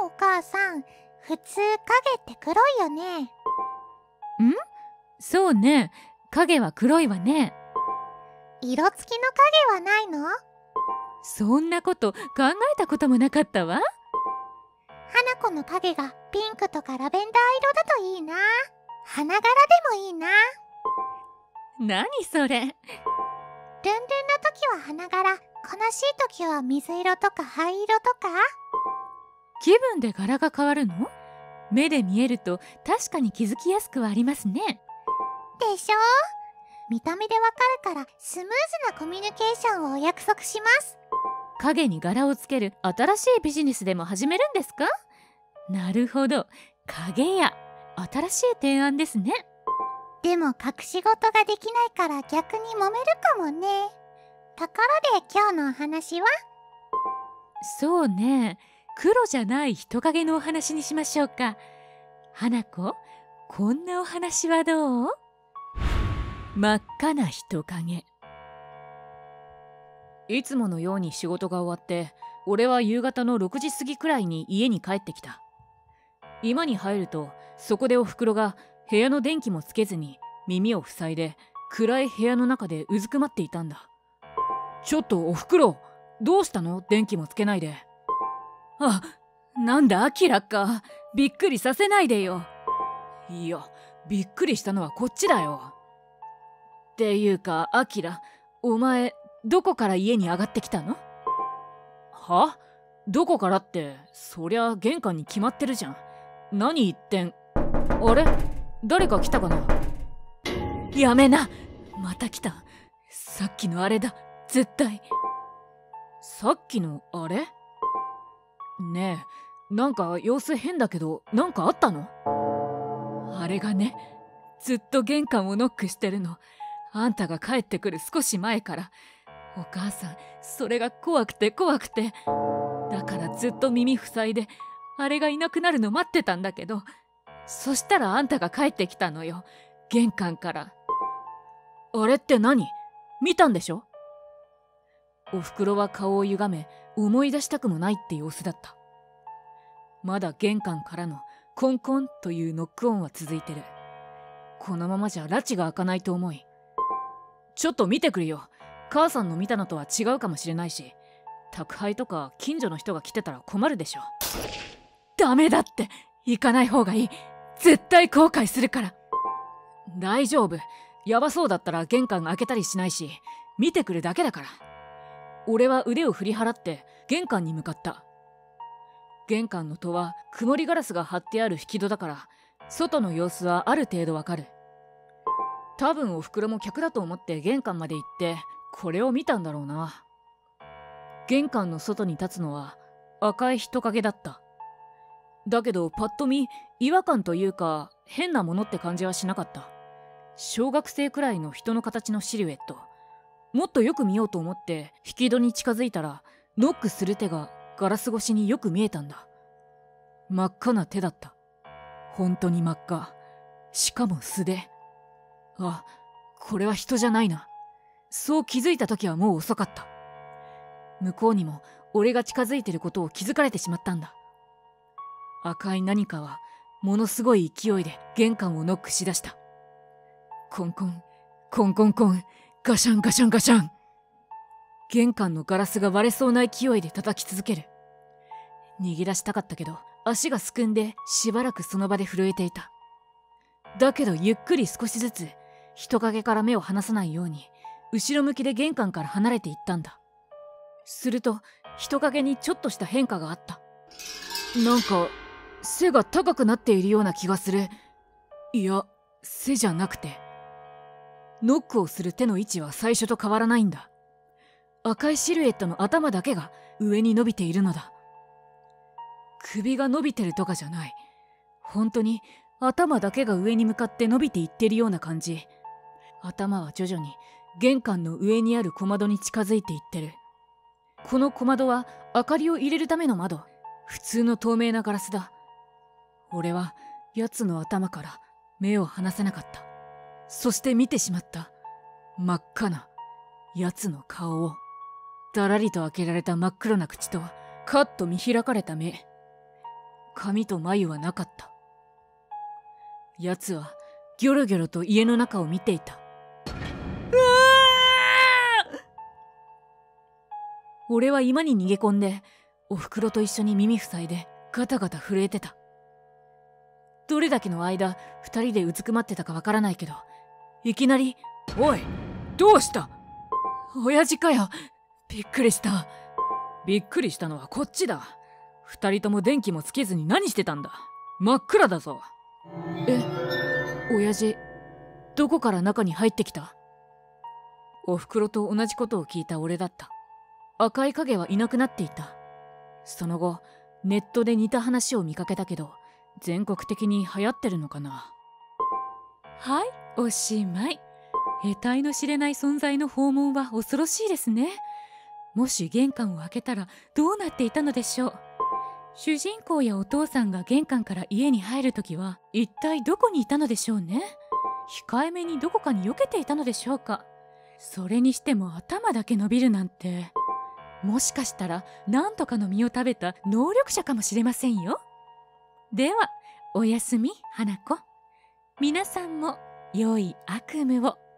えお母さん。普通影って黒いよね。ん？そうね。影は黒いわね。色付きの影はないの？そんなこと考えたこともなかったわ。花子の影がピンクとかラベンダー色だといいな。花柄でもいいな。何それ？ルンルンの時は花柄。悲しい時は水色とか灰色とか？気分で柄が変わるの？目で見えると確かに気づきやすくはありますね。でしょ？見た目でわかるからスムーズなコミュニケーションをお約束します。影に柄をつける新しいビジネスでも始めるんですか？なるほど。影や新しい提案ですね。でも隠し事ができないから逆に揉めるかもね。ところで今日のお話は？そうね黒じゃない人影のお話にしましょうか。花子こんなお話はどう？真っ赤な人影。いつものように仕事が終わって俺は夕方の6時過ぎくらいに家に帰ってきた。居間に入るとそこでおふくろが部屋の電気もつけずに耳を塞いで暗い部屋の中でうずくまっていたんだちょっとおふくろどうしたの？電気もつけないであなんだアキラか。びっくりさせないでよ。いやびっくりしたのはこっちだよ。っていうかアキラお前どこから家に上がってきたの？は？どこからってそりゃ玄関に決まってるじゃん。何言ってん？あれ？誰か来たかな？やめな。また来た。さっきのあれだ。絶対。さっきのあれ？ねえなんか様子変だけどなんかあったの？あれがねずっと玄関をノックしてるの。あんたが帰ってくる少し前から。お母さんそれが怖くて怖くて。だからずっと耳塞いであれがいなくなるの待ってたんだけど。そしたらあんたが帰ってきたのよ玄関から。あれって何？見たんでしょ？おふくろは顔を歪め思い出したくもないって様子だった。まだ玄関からのコンコンというノック音は続いてる。このままじゃ拉致が開かないと思い。ちょっと見てくるよ。母さんの見たのとは違うかもしれないし宅配とか近所の人が来てたら困るでしょ。ダメだって。行かない方がいい。絶対後悔するから。大丈夫。ヤバそうだったら玄関開けたりしないし見てくるだけだから。俺は腕を振り払って玄関に向かった。玄関の戸は曇りガラスが貼ってある引き戸だから外の様子はある程度わかる。多分おふくろも客だと思って玄関まで行ってこれを見たんだろうな。玄関の外に立つのは赤い人影だった。だけどパッと見違和感というか変なものって感じはしなかった。小学生くらいの人の形のシルエット。もっとよく見ようと思って引き戸に近づいたらノックする手がガラス越しによく見えたんだ。真っ赤な手だった。本当に真っ赤。しかも素手。あこれは人じゃないな。そう気づいた時はもう遅かった。向こうにも俺が近づいてることを気づかれてしまったんだ。赤い何かはものすごい勢いで玄関をノックしだした。コンコンコンコンコン。ガシャンガシャンガシャン。玄関のガラスが割れそうな勢いで叩き続ける。逃げ出したかったけど足がすくんでしばらくその場で震えていた。だけどゆっくり少しずつ人影から目を離さないように後ろ向きで玄関から離れていったんだ。すると人影にちょっとした変化があった。なんか背が高くなっているような気がする。いや背じゃなくて。ノックをする手の位置は最初と変わらないんだ。赤いシルエットの頭だけが上に伸びているのだ。首が伸びてるとかじゃない。本当に頭だけが上に向かって伸びていってるような感じ。頭は徐々に玄関の上にある小窓に近づいていってる。この小窓は明かりを入れるための窓。普通の透明なガラスだ。俺は奴の頭から目を離せなかった。そして見てしまった。真っ赤な奴の顔を。だらりと開けられた真っ黒な口とカッと見開かれた目。髪と眉はなかった。奴はギョロギョロと家の中を見ていた。俺は居間に逃げ込んでおふくろと一緒に耳塞いでガタガタ震えてた。どれだけの間二人でうずくまってたかわからないけどいきなり「おいどうした？親父かよ。びっくりした。びっくりしたのはこっちだ。二人とも電気もつけずに何してたんだ？真っ暗だぞ。え親父どこから中に入ってきた？おふくろと同じことを聞いた俺だった。赤い影はいなくなっていた。その後ネットで似た話を見かけたけど全国的に流行ってるのかな。はい？おしまい。得体の知れない存在の訪問は恐ろしいですね。もし玄関を開けたらどうなっていたのでしょう。主人公やお父さんが玄関から家に入るときは一体どこにいたのでしょうね。控えめにどこかに避けていたのでしょうか。それにしても頭だけ伸びるなんて。もしかしたら何とかの実を食べた能力者かもしれませんよ。ではおやすみ花子。皆さんも良い悪夢を。